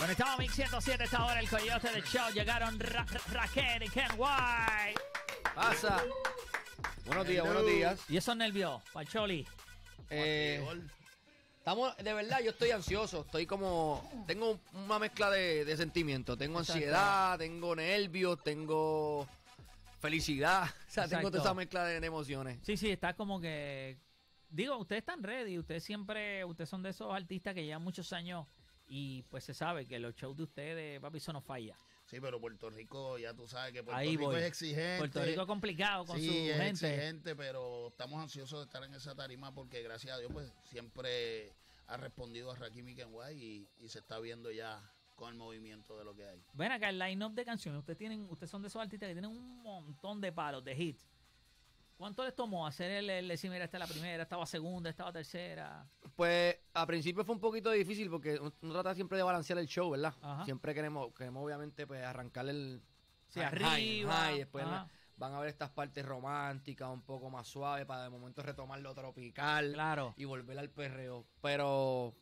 Conectamos Mix 107 esta hora, el coyote del show. Llegaron Ra Ra Raquel y Ken White. Pasa. Buenos días, buenos días. Y esos nervios, Pacholi. Eh, estamos, de verdad, yo estoy ansioso. Estoy como. Tengo una mezcla de, de sentimientos. Tengo ansiedad, tengo nervios, tengo felicidad. O sea, tengo Exacto. toda esa mezcla de, de emociones. Sí, sí, está como que. Digo, ustedes están ready. Ustedes siempre. Ustedes son de esos artistas que llevan muchos años. Y pues se sabe que los shows de ustedes, papi, eso no falla. Sí, pero Puerto Rico, ya tú sabes que Puerto Ahí Rico voy. es exigente. Puerto Rico es complicado con sí, su es gente. exigente, pero estamos ansiosos de estar en esa tarima porque gracias a Dios pues siempre ha respondido a Rakim y Kenway y, y se está viendo ya con el movimiento de lo que hay. Ven acá, el line-up de canciones. Ustedes tienen, ustedes son de esos artistas que tienen un montón de palos, de hits. ¿Cuánto les tomó hacer el, el decir, mira, esta es la primera, esta va segunda, esta va tercera? Pues al principio fue un poquito difícil porque uno uno trata siempre de balancear el show, ¿verdad? Ajá. Siempre queremos, queremos obviamente pues arrancar el Sí, arriba, high, después la- van a ver estas partes románticas un poco más suaves para de momento retomar lo tropical Claro. y volver al perreo. Pero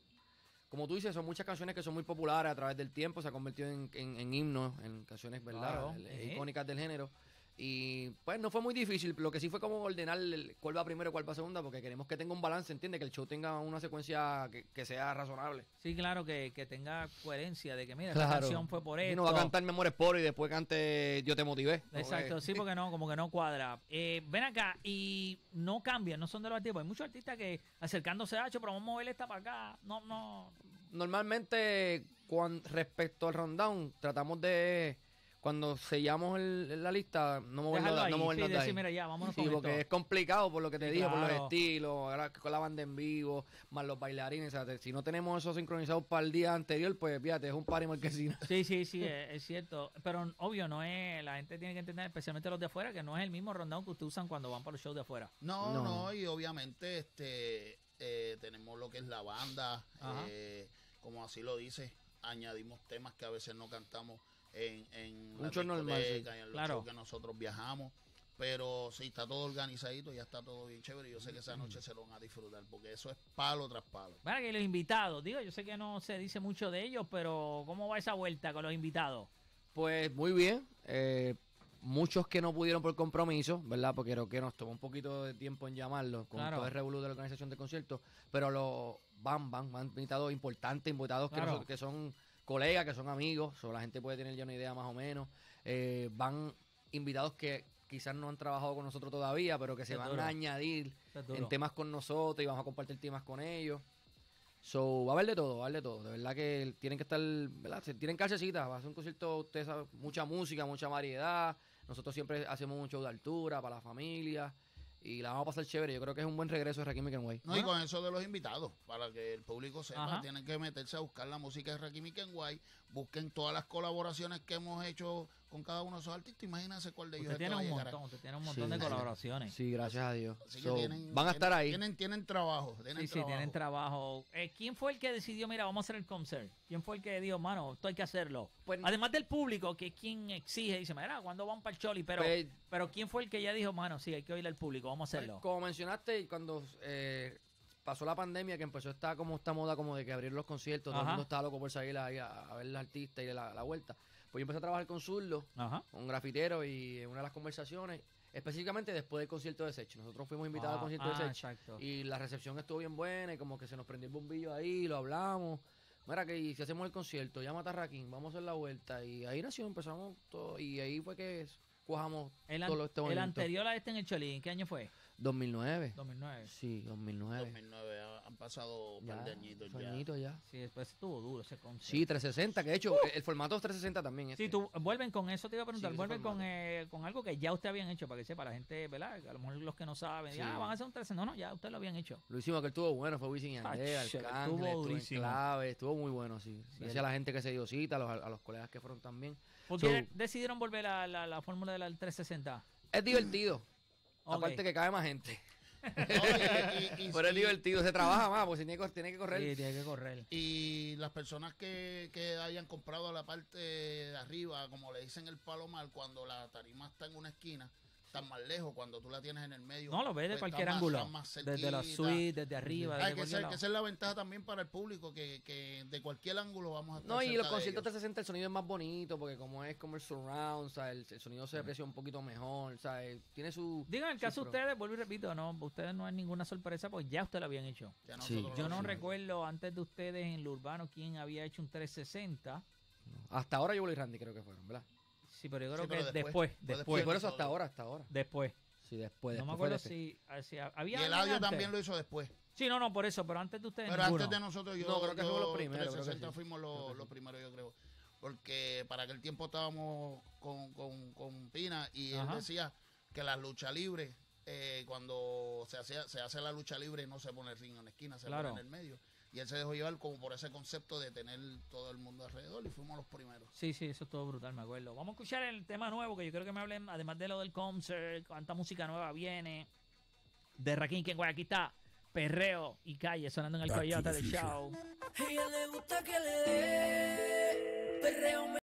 como tú dices, son muchas canciones que son muy populares a través del tiempo, se han convertido en, en- en himnos, en canciones, ¿verdad? Claro, Eh, eh. icónicas del género. Y pues no fue muy difícil, lo que sí fue como ordenar el- cuál va primero y cuál va segunda, porque queremos que tenga un balance, ¿entiendes? Que el show tenga una secuencia que, que sea razonable. Sí, claro, que, que tenga coherencia de que, mira, Claro. esta canción fue por Y esto. no va a cantar Mi amor es poro y después cante Yo te motivé. Exacto, sí, porque no, como que no cuadra. Eh, ven acá y no cambian, no son de los artistas. Hay muchos artistas que acercándose a Hacho, pero vamos a moverle esta para acá. No, no. Normalmente, cuan- respecto al rundown, tratamos de. Cuando sellamos el- la lista, no movernos, Déjalo ahí, no movernos sí, de decir, ahí. mira, ya, vámonos Sí, con porque esto. es complicado por lo que te Sí, dije, por los estilos, ahora con la banda en vivo, más los bailarines. o sea, si no tenemos eso sincronizado para el día anterior, pues fíjate, es un party marquesina. Sí, sí, sí, es, es cierto. Pero obvio, no es. La gente tiene que entender, especialmente los de afuera, que no es el mismo rundown que ustedes usan cuando van para los shows de afuera. No, No. no, y obviamente este eh, tenemos lo que es la banda, eh, como así lo dice, añadimos temas que a veces no cantamos en, en Un la show normal, en los Claro. shows que nosotros viajamos. Pero sí, está todo organizadito, ya está todo bien chévere. y Yo sé que esa noche se lo van a disfrutar, porque eso es palo tras palo. Bueno, que los invitados, digo, yo sé que no se dice mucho de ellos, pero ¿cómo va esa vuelta con los invitados? Pues muy bien. eh, muchos que no pudieron por compromiso, ¿verdad? Porque creo que nos tomó un poquito de tiempo en llamarlos con Claro. todo el revolú de la organización de conciertos. Pero los van, van, van invitados importantes, invitados que, Claro. no que son colegas, que son amigos. O la gente puede tener ya una idea más o menos. Eh, van invitados que quizás no han trabajado con nosotros todavía, pero que se van a añadir en temas con nosotros y vamos a compartir temas con ellos. So, va a haber de todo, va a haber de todo. De verdad que tienen que estar, ¿verdad? Se tienen calcecitas. Va a ser un concierto, ustedes saben, mucha música, mucha variedad. Nosotros siempre hacemos un show de altura para la familia. Y la vamos a pasar chévere. Yo creo que es un buen regreso de Rakim y Kenway. No, y con eso de los invitados, para que el público sepa, Ajá. tienen que meterse a buscar la música de Rakim y Kenway, busquen todas las colaboraciones que hemos hecho con cada uno de esos artistas, imagínense cuál de ellos Usted es tiene un montón, usted tiene un montón Sí, de colaboraciones. Sí, gracias a Dios. Así que So, tienen, van a estar ahí. Tienen, tienen trabajo. Tienen Sí, sí, tienen trabajo. Eh, ¿Quién fue el que decidió, mira, vamos a hacer el concert? ¿Quién fue el que dijo, mano, esto hay que hacerlo? Pues- Además del público, que es quien exige, dice, mira, ¿cuándo van para el Choli? Pero, Pues- pero ¿quién fue el que ya dijo, mano, sí, hay que oírle al público, vamos a hacerlo? Como mencionaste, cuando eh, pasó la pandemia, que empezó esta como esta moda como de que abrir los conciertos, todo el mundo estaba loco por salir ahí a, a ver al artista y la, la vuelta. Pues yo empecé a trabajar con Zurdo, Ajá. un grafitero, y en una de las conversaciones, específicamente después del concierto de Sech. Nosotros fuimos invitados Ah, al concierto ah, de Sech. exacto. Y la recepción estuvo bien buena, y como que se nos prendió el bombillo ahí, lo hablamos. Mira que si hacemos el concierto, llama a Tarraquín, vamos a hacer la vuelta. Y ahí nació, empezamos todo, y ahí fue que cuajamos El, todo an- lo- este el anterior a este en el Choli, ¿en qué año fue? 2009. 2009. Sí, 2009. 2009, ha- han pasado un par de añitos ya. añitos ya. Sí, después estuvo duro ese concert. Sí, 360, que de hecho el formato es 360 también. este. Sí, tú vuelven con eso, te iba a preguntar, Sí, vuelven con, eh, con algo que ya ustedes habían hecho, para que sepa la gente, ¿verdad? A lo mejor los que no saben, Sí. ah, van a hacer un 13. No, no, ya ustedes lo habían hecho. Lo hicimos, que estuvo bueno, fue Wisin y Arcángel, estuvo estuvo clave, estuvo muy bueno, sí. Gracias a la gente que se dio cita, a los, a los colegas que fueron también. ¿Por qué So, decidieron volver a la, la fórmula del 360? es divertido. Aparte que cae más gente. No, y- y- y- Pero es divertido, se trabaja más, porque si tiene, que- tiene que correr. Sí, tiene que correr. Y las personas que, que hayan comprado la parte de arriba, como le dicen el palomar, cuando la tarima está en una esquina, tan más lejos, cuando tú la tienes en el medio. No, lo ves de pues, cualquier más- ángulo. más Desde la suite, desde arriba, Ay, desde que, lado. que esa es la ventaja también para el público, que, que de cualquier ángulo vamos a estar No, y los conciertos ellos. 360 el sonido es más bonito porque como es como el surround, o sea, el, el sonido se aprecia un poquito mejor, o sea, eh, tiene su... Digo, en el caso de ustedes, vuelvo y repito, no, ustedes no es ninguna sorpresa, pues ya ustedes lo habían hecho. Ya Sí. Yo lo no recuerdo antes de ustedes en lo urbano quién había hecho un 360. Hasta ahora yo y Randy creo que fueron, ¿verdad? Sí, pero yo creo Sí, pero que después. después, Fue después, Sí, por eso hasta ahora, hasta ahora. después. Sí, después. No me después acuerdo este. si, si había Y el audio antes. también lo hizo después. Sí, no, no, por eso, pero antes de ustedes Pero ninguno. antes de nosotros, yo, No, creo que fuimos los primeros, creo que 360 sí. fuimos Creo los, que los primeros, yo creo. Porque para aquel tiempo estábamos con, con, con Pina y Ajá. él decía que la lucha libre, eh, cuando se hace, se hace la lucha libre, no se pone el ring en la esquina, se Claro. pone en el medio. Y él se dejó llevar como por ese concepto de tener todo el mundo alrededor y fuimos los primeros. Sí, sí, eso es todo brutal, me acuerdo. Vamos a escuchar el tema nuevo, que yo creo que me hablen, además de lo del concert, cuánta música nueva viene. De Rakim Kenway, aquí está Perreo y Calle sonando en el Coyote the de Future. Show. Ella le gusta que le dé perreo